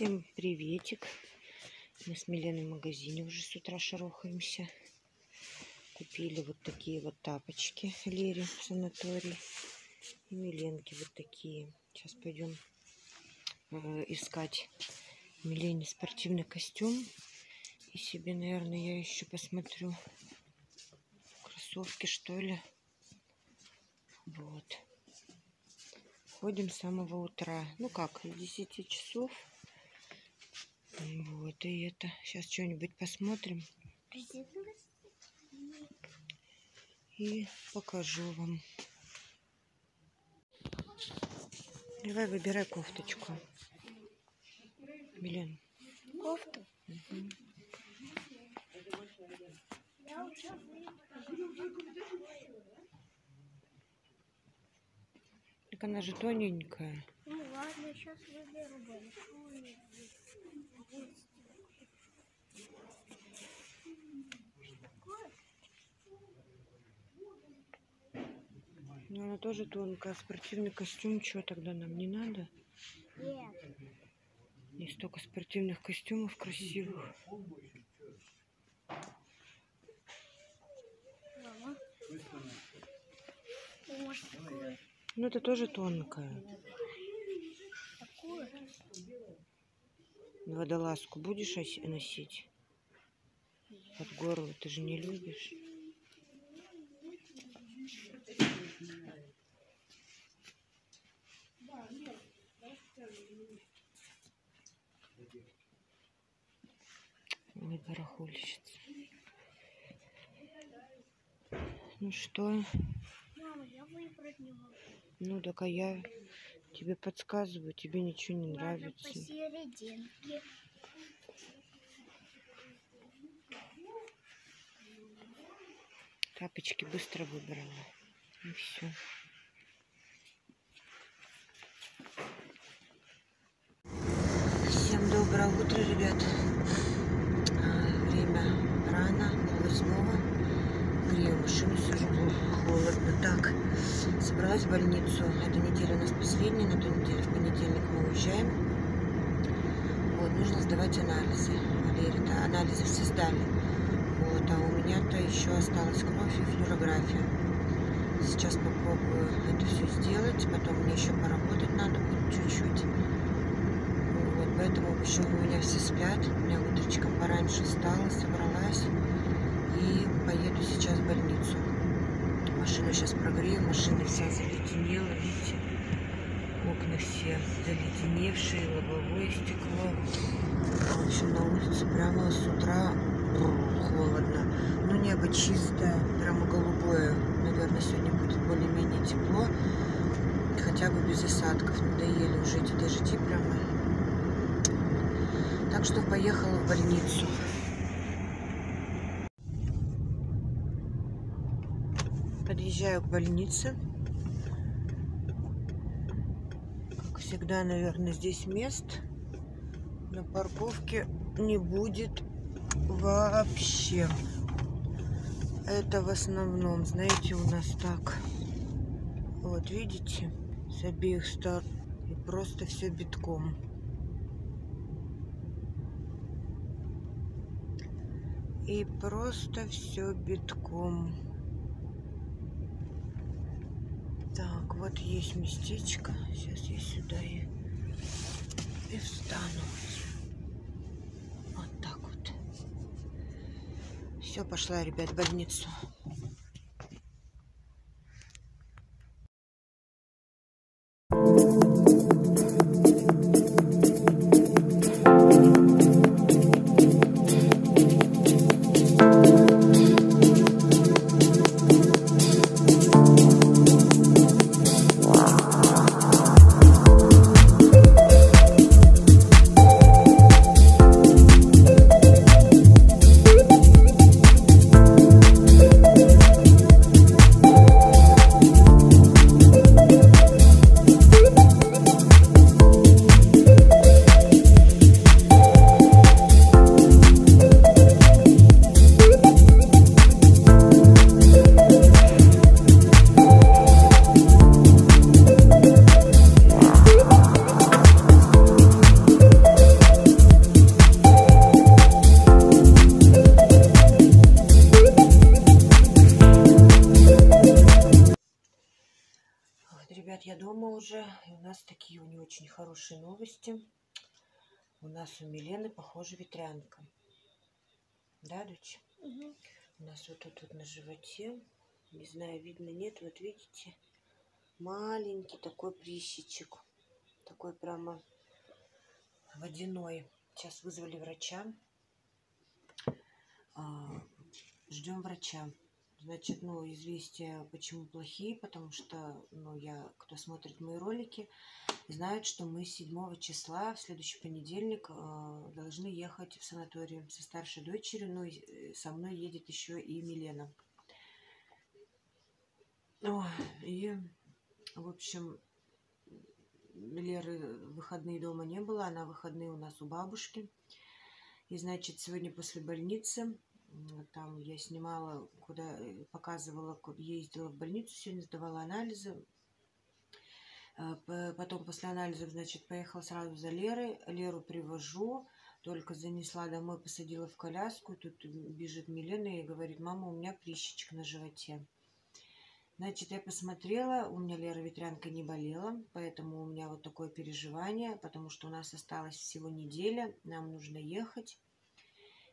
Всем приветик. Мы с Миленой в магазине уже с утра шарохаемся. Купили вот такие вот тапочки Лере в санаторий. И Миленки вот такие. Сейчас пойдем э, искать Милене спортивный костюм. И себе, наверное, я еще посмотрю кроссовки, что ли. Вот. Ходим с самого утра. Ну как, с 10 часов. Вот, и это. Сейчас что-нибудь посмотрим. И покажу вам. Давай выбирай кофточку. Милен. Кофту? Угу. Так она же тоненькая. Ну ладно, сейчас выберу большую. Но она тоже тонкая. Спортивный костюм, что тогда нам не надо? Нет. Не столько спортивных костюмов красивых. Мама. Ну? Ну это тоже тонкая. Водолазку будешь оси- носить? Под горло ты же не любишь. Ой, барахольщица. Ну что? Мама, я выбрать не могу. Ну так а я тебе подсказываю, тебе ничего не нравится. посерединке. Тапочки быстро выбрала. И все. Всем доброе утро, ребят. Время рано, пол восьмого. Грею машину, сижу, холодно. Так, собралась в больницу. Эта неделя у нас последняя, на ту неделю в понедельник мы уезжаем. Вот, нужно сдавать анализы. Валерия, да, анализы все сдали. Вот, а у меня-то еще осталась кровь и флюорография. Сейчас попробую это все сделать, потом мне еще поработать надо будет чуть-чуть. Вот, поэтому еще у меня все спят. Я утречком пораньше встала, собралась поеду сейчас в больницу. Машину сейчас прогрею, машина вся заледенела, видите? Окна все заледеневшие, лобовое стекло. В общем, на улице прямо с утра холодно. Ну, небо чистое, прямо голубое. Наверное, сегодня будет более-менее тепло. Хотя бы без осадков. Надоели уже эти дожди прямо. Так что поехала в больницу. Подъезжаю к больнице. Как всегда, наверное, здесь мест на парковке не будет вообще. Это в основном, знаете, у нас так. Вот, видите, с обеих сторон. И просто все битком. И просто все битком. Так, вот есть местечко. Сейчас я сюда и, и встану. Вот так вот. Все, пошла, ребят, в больницу. Похоже, ветрянка. Да, дочь? Мгм. У нас вот тут вот на животе, не знаю, видно, нет, вот видите, маленький такой прищичек, такой прямо водяной. Сейчас вызвали врача, А, ждем врача. Значит, ну, известия почему плохие, потому что, ну, я, кто смотрит мои ролики, знают, что мы 7 числа, в следующий понедельник, э, должны ехать в санаторий со старшей дочерью, ну, э, со мной едет еще и Милена. Ой, и, в общем, Леры выходные дома не было, она выходные у нас у бабушки. И, значит, сегодня после больницы, там я снимала, куда э, показывала, ездила в больницу, сегодня сдавала анализы. П- Потом после анализов, значит, поехала сразу за Лерой. Леру привожу, только занесла домой, посадила в коляску. Тут бежит Милена и говорит, мама, у меня прыщичек на животе. Значит, я посмотрела, у меня Лера ветрянка не болела, поэтому у меня вот такое переживание, потому что у нас осталась всего неделя, нам нужно ехать.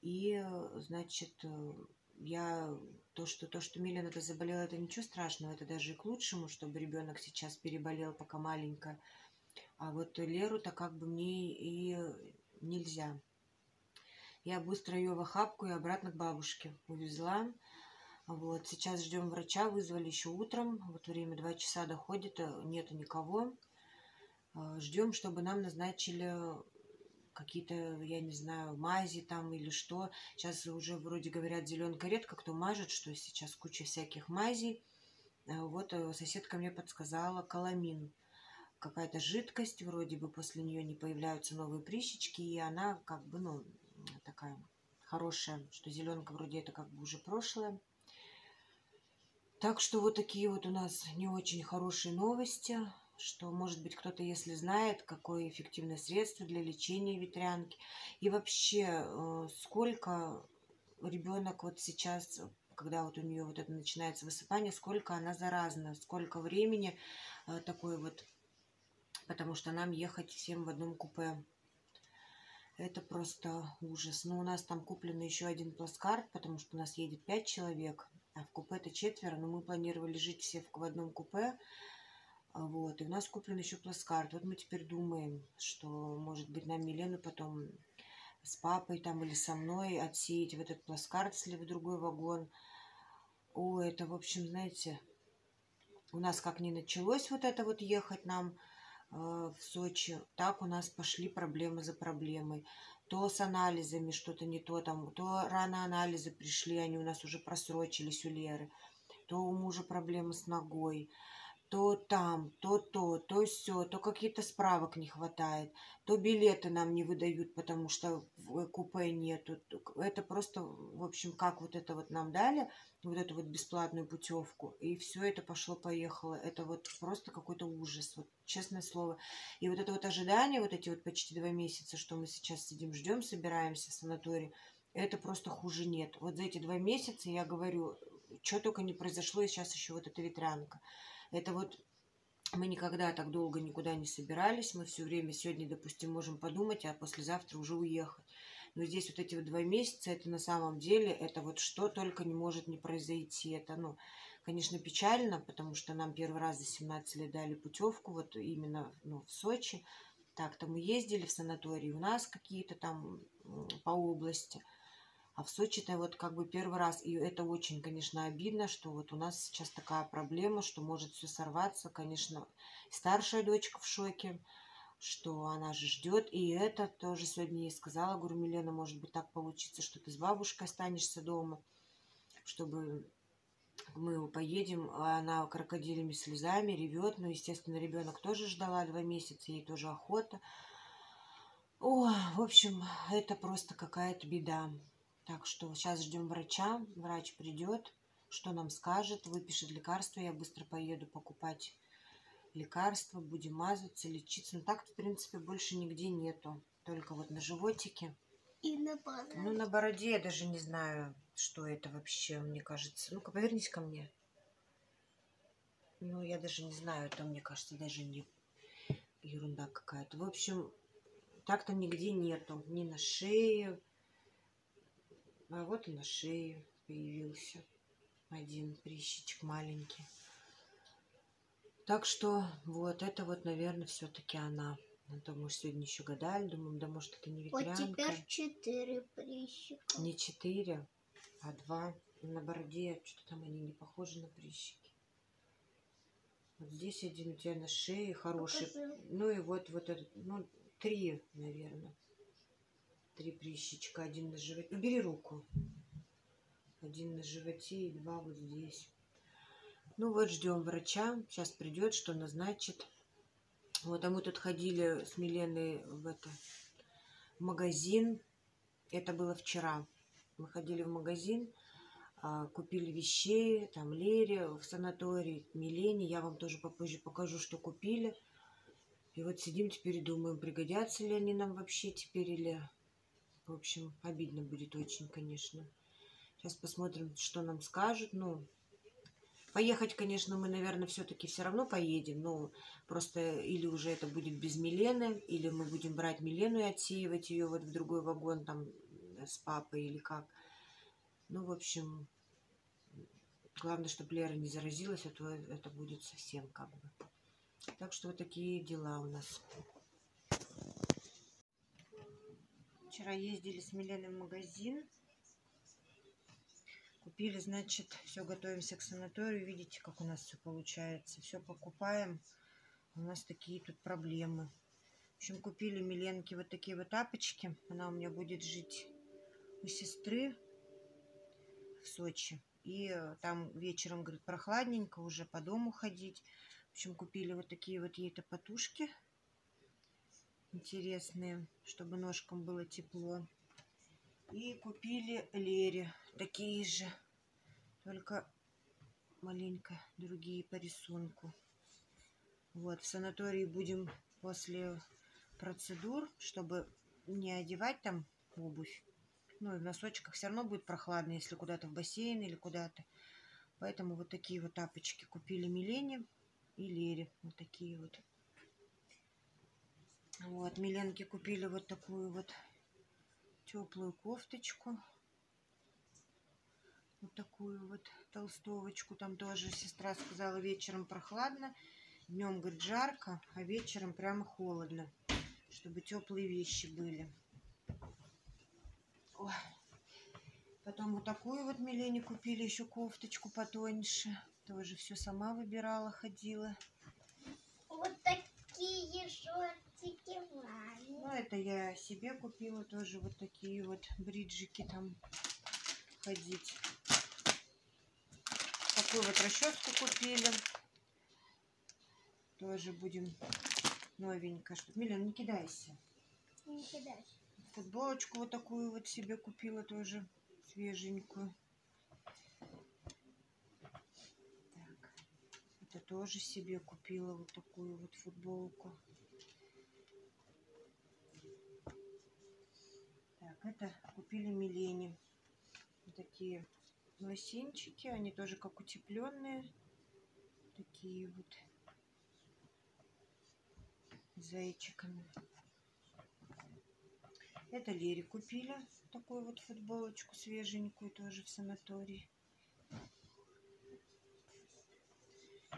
И, э, значит, э, я то, что то, что Милена это заболела, это ничего страшного, это даже и к лучшему, чтобы ребенок сейчас переболел, пока маленькая. А вот Леру-то как бы мне и нельзя. Я быстро ее в охапку и обратно к бабушке увезла. Вот, сейчас ждем врача, вызвали еще утром. Вот время 2 часа доходит, э, нету никого. Э, Ждем, чтобы нам назначили какие-то, я не знаю, мази там или что. Сейчас уже вроде говорят, зеленка редко кто мажет, что сейчас куча всяких мазей. Э, Вот э, соседка мне подсказала каламин. Какая-то жидкость, вроде бы после нее не появляются новые прыщички, и она как бы, ну, такая хорошая, что зеленка вроде это как бы уже прошлое. Так что вот такие вот у нас не очень хорошие новости, что, может быть, кто-то, если знает, какое эффективное средство для лечения ветрянки, и вообще, э, сколько ребенок вот сейчас, когда вот у нее вот это начинается высыпание, сколько она заразна, сколько времени э, такой вот, потому что нам ехать всем в одном купе. Это просто ужас. Но у нас там куплен еще один плацкарт, потому что у нас едет пять человек, а в купе это четверо, но мы планировали жить все в одном купе. А Вот, и у нас куплен еще плацкарт. Вот мы теперь думаем, что, может быть, нам Милену потом с папой там или со мной отсеять в этот плацкарт, если в другой вагон. О, это, в общем, знаете, у нас как не началось вот это вот ехать нам э, в Сочи, так у нас пошли проблемы за проблемой. То с анализами что-то не то там, то рано анализы пришли, они у нас уже просрочились у Леры, то у мужа проблемы с ногой, то там, то то, то все, то какие-то справок не хватает, то билеты нам не выдают, потому что в купе нету. Это просто, в общем, как вот это вот нам дали, вот эту вот бесплатную путевку, и все это пошло-поехало. Это вот просто какой-то ужас, вот честное слово. И вот это вот ожидание, вот эти вот почти два месяца, что мы сейчас сидим, ждем, собираемся в санатории, это просто хуже нет. Вот за эти два месяца, я говорю, что только не произошло, и сейчас еще вот эта ветрянка. Это вот мы никогда так долго никуда не собирались, мы все время сегодня, допустим, можем подумать, а послезавтра уже уехать. Но здесь вот эти вот два месяца, это на самом деле, это вот что только не может не произойти. Это, ну, конечно, печально, потому что нам первый раз за 17 лет дали путевку, вот именно ну, в Сочи. Так-то мы ездили в санатории, у нас какие-то там по области. А в Сочи-то вот как бы первый раз, и это очень, конечно, обидно, что вот у нас сейчас такая проблема, что может все сорваться. Конечно, старшая дочка в шоке, что она же ждет, и это тоже сегодня ей сказала, говорю, Милена, может быть так получится, что ты с бабушкой останешься дома, чтобы мы поедем, а она крокодилями слезами ревет, ну, естественно, ребенок тоже ждала два месяца, ей тоже охота. О, в общем, это просто какая-то беда. Так что сейчас ждем врача. Врач придет, что нам скажет, выпишет лекарства. Я быстро поеду покупать лекарства, будем мазаться, лечиться. Но так, в принципе, больше нигде нету. Только вот на животике. И на бороде. Ну, на бороде я даже не знаю, что это вообще, мне кажется. Ну-ка, повернись ко мне. Ну, я даже не знаю, это, мне кажется, даже не ерунда какая-то. В общем, так-то нигде нету. Ни на шее. А вот и на шее появился один прыщичек маленький. Так что вот это вот, наверное, все-таки она. Ну, то мы сегодня еще гадали, думаем, да может это не Вот ветрянка. теперь четыре прыщика. Не четыре, а два. На бороде что-то там они не похожи на прыщики. Вот здесь один у тебя на шее хороший. Покажи. Ну и вот, вот этот, ну, три, наверное. Три прыщичка, один на животе. Убери руку. Один на животе и два вот здесь. Ну вот, ждем врача. Сейчас придет, что назначит. Вот, а мы тут ходили с Миленой в это в магазин. Это было вчера. Мы ходили в магазин, а, купили вещей, там Лере в санатории, Милене. Я вам тоже попозже покажу, что купили. И вот сидим теперь и думаем, пригодятся ли они нам вообще теперь или... В общем, обидно будет очень, конечно. Сейчас посмотрим, что нам скажут. Ну, поехать, конечно, мы, наверное, все-таки все равно поедем. Но просто или уже это будет без Милены, или мы будем брать Милену и отсеивать ее вот в другой вагон там с папой или как. Ну, в общем, главное, чтобы Лера не заразилась, а то это будет совсем как бы. Так что вот такие дела у нас. Вчера ездили с Миленой в магазин. Купили, значит, все готовимся к санаторию. Видите, как у нас все получается. Все покупаем. У нас такие тут проблемы. В общем, купили Миленке вот такие вот тапочки. Она у меня будет жить у сестры в Сочи. И э, там вечером, говорит, прохладненько уже по дому ходить. В общем, купили вот такие вот ей-то потушки интересные, чтобы ножкам было тепло. И купили Лере такие же, только маленько другие по рисунку. Вот, в санатории будем после процедур, чтобы не одевать там обувь. Ну, и в носочках все равно будет прохладно, если куда-то в бассейн или куда-то. Поэтому вот такие вот тапочки купили Милене и Лере. Вот такие вот. Вот, Миленке купили вот такую вот теплую кофточку. Вот такую вот толстовочку. Там тоже сестра сказала, вечером прохладно. Днем, говорит, жарко, а вечером прямо холодно. Чтобы теплые вещи были. Ой. Потом вот такую вот Милене купили еще кофточку потоньше. Тоже все сама выбирала, ходила. Вот такие маме. Ну, это я себе купила тоже вот такие вот бриджики там ходить. Такую вот расческу купили. Тоже будем новенько. Милен, не кидайся. Не кидай. Футболочку вот такую вот себе купила тоже свеженькую. Так. Это тоже себе купила вот такую вот футболку. Так, это купили Милене. Вот такие лосинчики. Они тоже как утепленные. Такие вот зайчиками. Это Лере купили такую вот футболочку свеженькую тоже в санатории.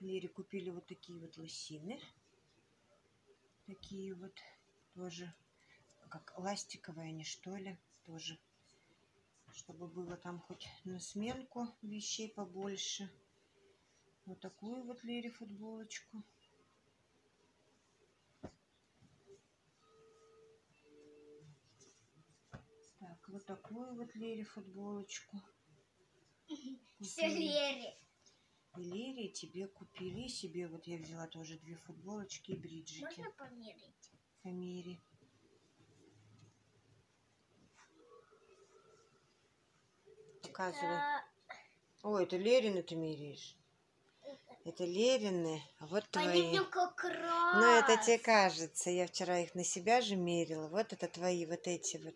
Лере купили вот такие вот лосины. Такие вот тоже как ластиковые они что ли. Тоже. Чтобы было там хоть на сменку вещей побольше. Вот такую вот Лере футболочку. Так, вот такую вот Лере футболочку. Все. Лере. И Лере тебе купили. Себе вот я взяла тоже две футболочки и бриджики. Можно померить? Помери. Показывай. Ой, это Лерины ты меряешь. Это Лерины, а вот твои. Ну это тебе кажется. Я вчера их на себя же мерила. Вот это твои вот эти вот.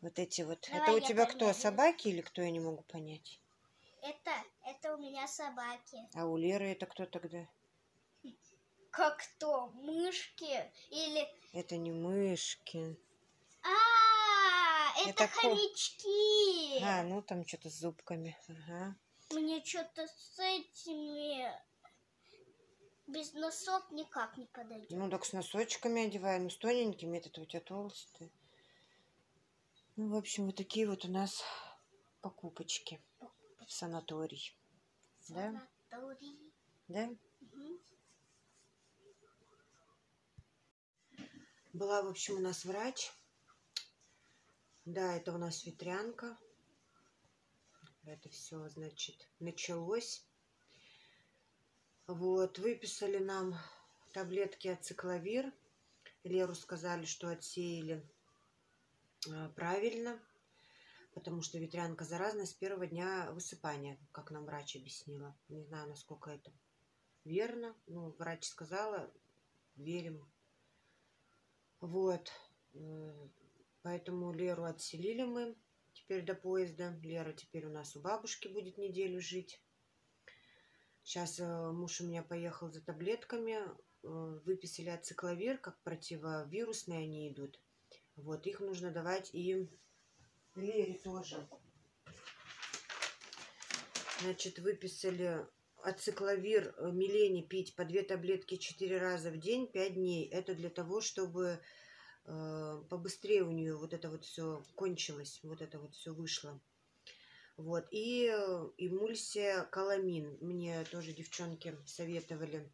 Вот эти вот. Давай это у тебя кто, померю. собаки или кто, я не могу понять. Это, это у меня собаки. А у Леры это кто тогда? как то, мышки или... Это не мышки. Это, ко- хомячки. А, ну там что-то с зубками. Ага. Мне что-то с этими без носок никак не подойдет. Ну, так с носочками одевай, ну, с тоненькими, это у тебя толстые. Ну, в общем, вот такие вот у нас покупочки в санаторий. Да? Санаторий. Да? Мгм. Была, в общем, у нас врач. Да, это у нас ветрянка. Это все, значит, началось. Вот, выписали нам таблетки ацикловир. Леру сказали, что отсеяли а, правильно, потому что ветрянка заразная с первого дня высыпания, как нам врач объяснила. Не знаю, насколько это верно. Ну, врач сказала, верим. Вот. Поэтому Леру отселили мы теперь до поезда. Лера теперь у нас у бабушки будет неделю жить. Сейчас муж у меня поехал за таблетками. э, Выписали ацикловир, как противовирусные они идут. Вот, их нужно давать и Лере тоже. Значит, выписали ацикловир э, Милене пить по две таблетки четыре раза в день, пять дней. Это для того, чтобы э, побыстрее у нее вот это вот все кончилось, вот это вот все вышло. Вот. И э, эмульсия каламин. Мне тоже девчонки советовали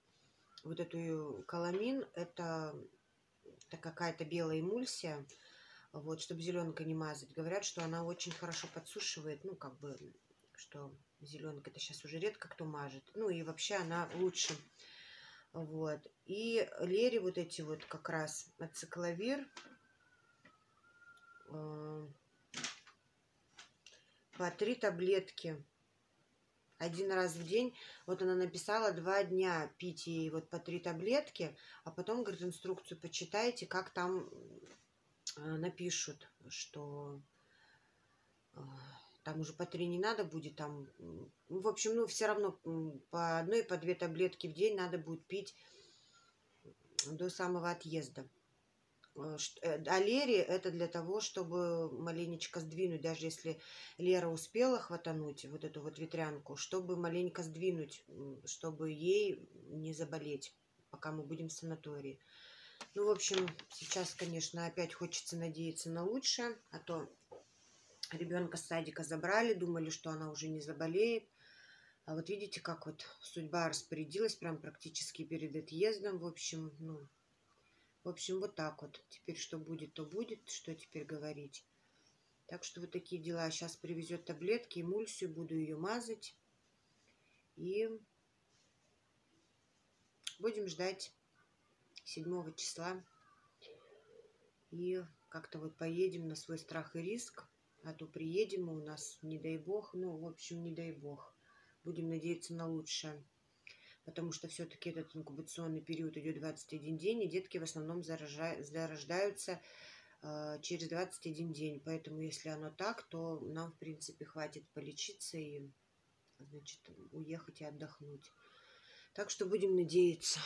вот эту каламин. Это, это какая-то белая эмульсия. Вот, чтобы зеленка не мазать. Говорят, что она очень хорошо подсушивает. Ну, как бы, что зеленка это сейчас уже редко кто мажет. Ну, и вообще она лучше. Вот. И Лере вот эти вот как раз ацикловир. э, по три таблетки один раз в день. Вот она написала два дня пить ей вот по три таблетки, а потом, говорит, инструкцию почитайте, как там э, напишут, что э, там уже по три не надо будет, там, ну, в общем, ну, все равно по одной, по две таблетки в день надо будет пить до самого отъезда. Э, э, А Лере это для того, чтобы маленечко сдвинуть, даже если Лера успела хватануть вот эту вот ветрянку, чтобы маленько сдвинуть, чтобы ей не заболеть, пока мы будем в санатории. Ну, в общем, сейчас, конечно, опять хочется надеяться на лучшее, а то ребенка с садика забрали, думали, что она уже не заболеет. А вот видите, как вот судьба распорядилась прям практически перед отъездом. В общем, ну, в общем, вот так вот. Теперь что будет, то будет. Что теперь говорить? Так что вот такие дела. Сейчас привезет таблетки, эмульсию, буду ее мазать. И будем ждать 7 числа. И как-то вот поедем на свой страх и риск. А то приедем, и у нас, не дай бог, ну, в общем, не дай бог. Будем надеяться на лучшее. Потому что все-таки этот инкубационный период идет 21 день, и детки в основном заража- зарождаются э, через 21 день. Поэтому, если оно так, то нам, в принципе, хватит полечиться и, значит, уехать и отдохнуть. Так что будем надеяться.